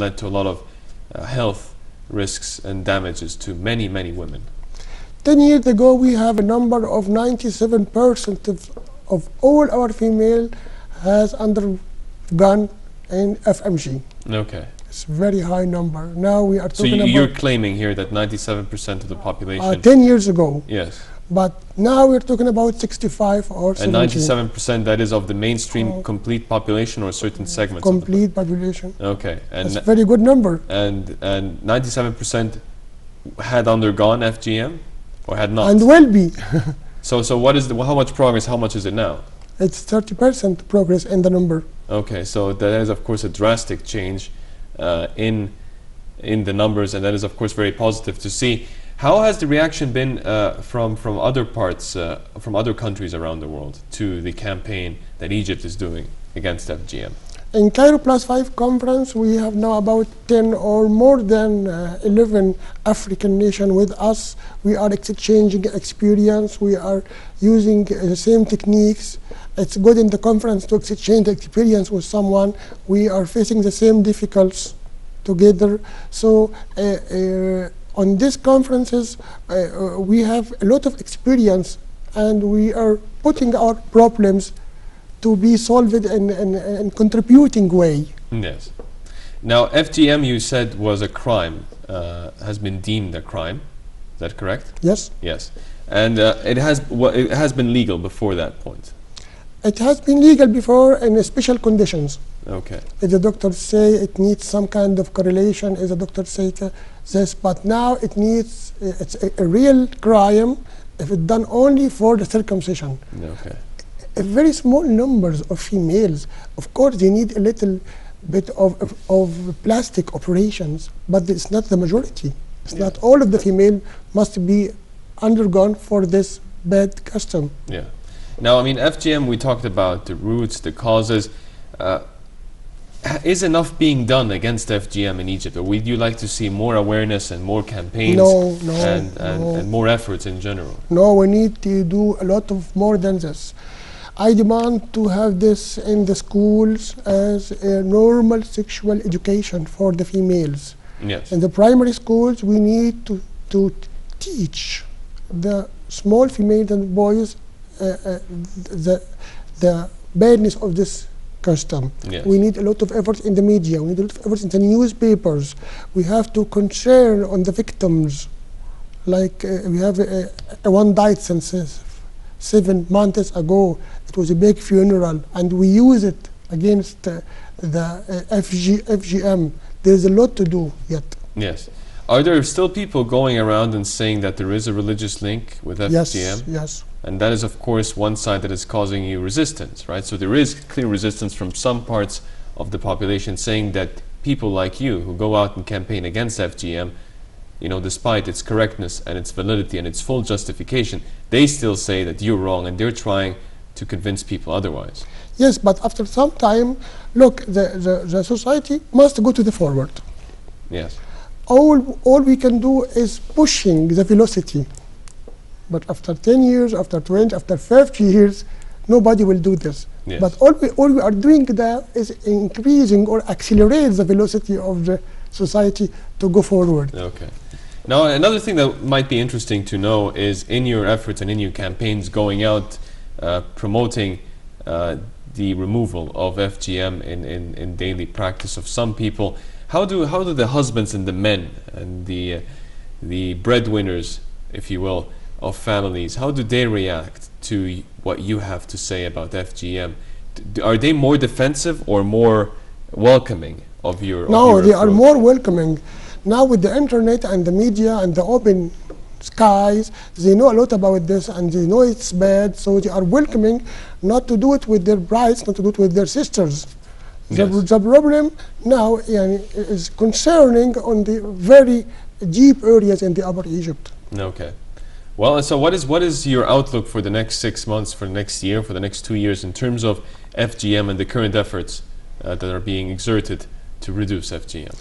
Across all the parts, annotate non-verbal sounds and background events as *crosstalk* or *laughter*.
led to a lot of uh, health risks and damages to many, many women. 10 years ago, we have a number of 97% of, of all our female has undergone an FMG. Okay. It's a very high number. Now we are So talking you, you're about claiming here that 97% of the population. uh, 10 years ago, yes. But now we're talking about 65 or And 97% that is of the mainstream Oh. complete population or certain segments? of the complete population. po- okay. That's And a very good number. and and 97% had undergone FGM or had not. And will be. *laughs* so so what is the how much progress? How much is it now? It's 30% progress in the number. Okay, so that is of course a drastic change uh, in in the numbers, and that is of course very positive to see. How has the reaction been uh, from from other parts, uh, from other countries around the world, to the campaign that Egypt is doing against FGM? In Cairo Plus 5 conference, we have now about 10 or more than uh, 11 African nations with us. We are exchanging experience. We are using uh, the same techniques. It's good in the conference to exchange experience with someone. We are facing the same difficulties together. So uh, uh, on these conferences, uh, uh, we have a lot of experience and we are putting our problems to be solved in in, in contributing way. Yes. Now, FGM, you said was a crime, uh, has been deemed a crime. Is that correct? Yes, Yes. And uh, it has it has been legal before that point. It has been legal before in special conditions. Okay. If the doctors say it needs some kind of correlation, if the doctor say uh, this, but now it needs uh, it's a, a real crime if it's done only for the circumcision. Okay. a very small numbers of females. Of course, they need a little bit of, of, of plastic operations, but it's not the majority. It's Yeah. not all of the female must be undergone for this bad custom. Yeah. Now, I mean, FGM, we talked about the roots, the causes. Uh, is enough being done against FGM in Egypt, or would you like to see more awareness and more campaigns No, no, and, and, no. and more efforts in general? No, we need to do a lot of more than this. I demand to have this in the schools as a normal sexual education for the females. Yes. In the primary schools, we need to, to teach the small females and boys the, the badness of this custom. Yes. We need a lot of efforts in the media. We need a lot of efforts in the newspapers. We have to concern on the victims. Like uh, we have one died since uh, seven months ago. It was a big funeral, and we use it against uh, the uh, FG, FGM. There is a lot to do yet. Yes. Are there still people going around and saying that there is a religious link with FGM? Yes, yes. And that is, of course, one side that is causing you resistance, right? So there is clear resistance from some parts of the population saying that people like you who go out and campaign against FGM, you know, despite its correctness and its validity and its full justification, they still say that you're wrong and they're trying to convince people otherwise. Yes, but after some time, look, the, the, the society must go to the forward. Yes. All, all we can do is pushing the velocity. But after 10 years, after 20, after 50 years, nobody will do this. Yes. But all we, all we are doing there is increasing or accelerate the velocity of the society to go forward. Okay. Now, another thing that might be interesting to know is in your efforts and in your campaigns going out uh, promoting uh, the removal of FGM in, in, in daily practice of some people, how do, how do the husbands and the men and the, uh, the breadwinners, if you will, of families, how do they react to what you have to say about FGM? D- are they more defensive or more welcoming of your of No, your they are more welcoming. Now with the internet and the media and the open skies, they know a lot about this and they know it's bad, so they are welcoming not to do it with their brides, not to do it with their sisters. The, Yes. the problem now is concerning on the very deep areas in the Upper Egypt. Okay. Well, and so what is what is your outlook for the next six months, for the next year, for the next two years in terms of FGM and the current efforts uh, that are being exerted to reduce FGM?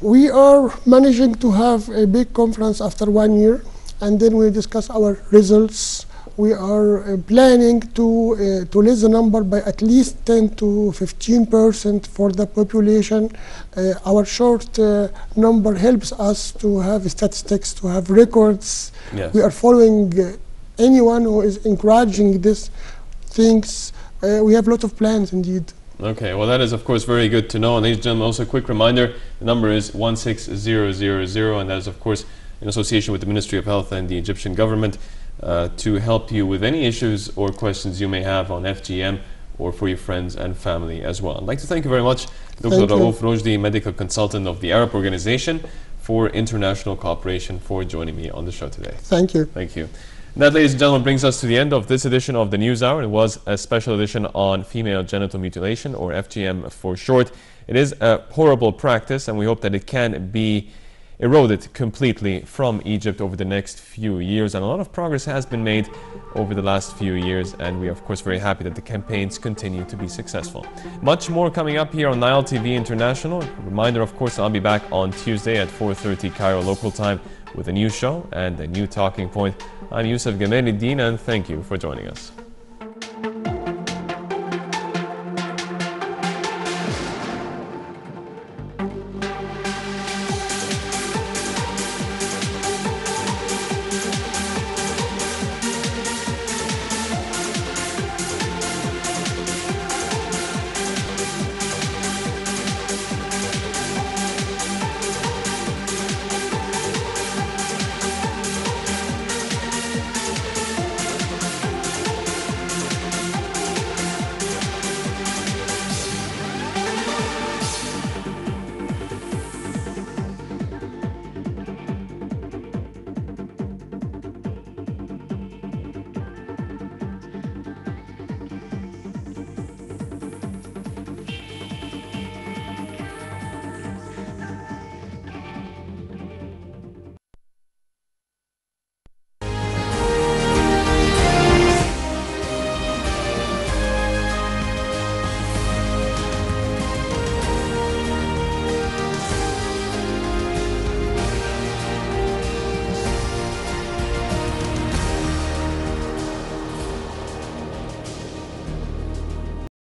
We are managing to have a big conference after one year, and then we discuss our results, we are uh, planning to uh, to raise the number by at least 10 to 15 percent for the population. Uh, our short uh, number helps us to have statistics, to have records. Yes. We are following uh, anyone who is encouraging these things. Uh, we have a lot of plans indeed. Okay, well, that is, of course, very good to know. And ladies and gentlemen, also a quick reminder the number is 16000, and that is, of course, in association with the Ministry of Health and the Egyptian government uh, to help you with any issues or questions you may have on FGM or for your friends and family as well. I'd like to thank you very much, Dr. Raouf Roshdy, medical consultant of the Arab Organization for International Cooperation, for joining me on the show today. Thank you. Thank you. And that, ladies and gentlemen, brings us to the end of this edition of the News Hour. It was a special edition on female genital mutilation, or FGM for short. It is a horrible practice, and we hope that it can be eroded completely from Egypt over the next few years. And a lot of progress has been made over the last few years, and we are, of course, very happy that the campaigns continue to be successful. Much more coming up here on Nile TV International. Reminder, of course, I'll be back on Tuesday at 4.30 Cairo local time with a new show and a new talking point. I'm Yusuf Gameluddin, and thank you for joining us.